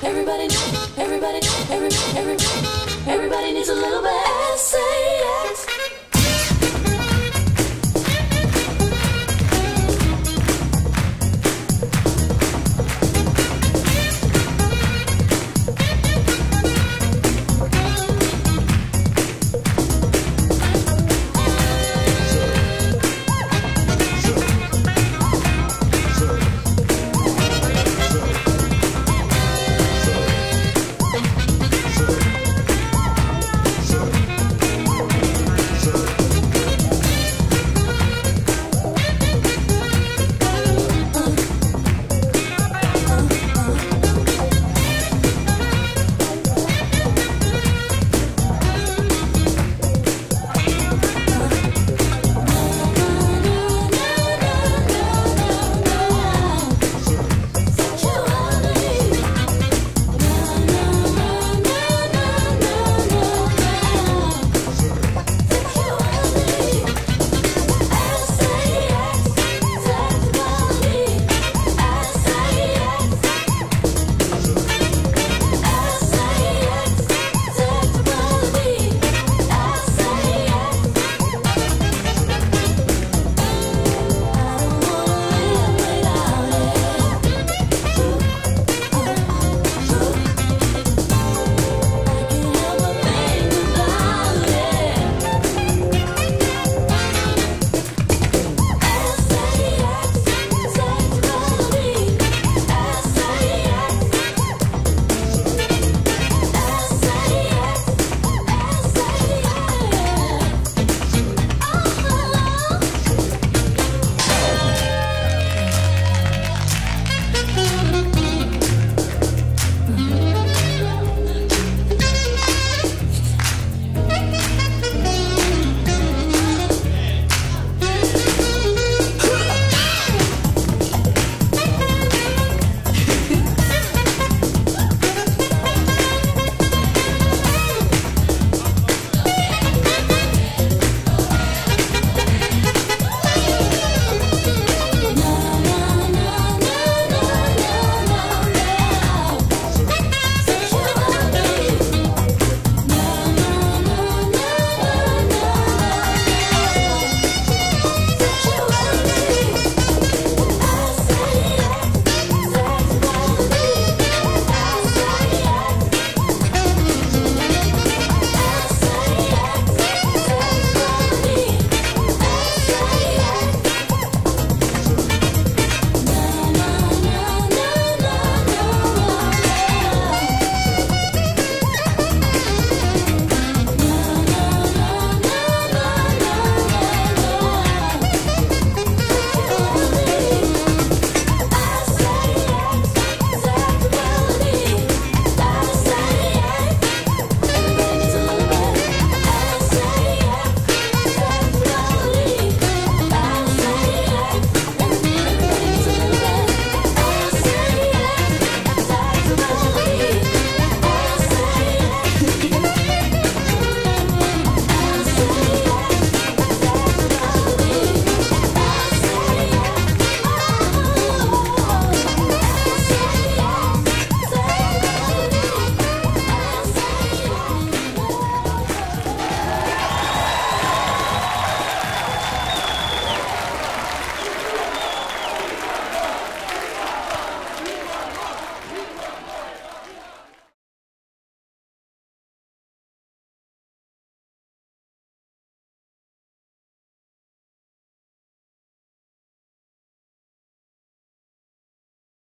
Everybody, everybody, everybody, everybody, everybody needs a little bit. S-A-X.